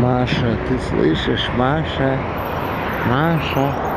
Маша, ты слышишь, Маша? Маша.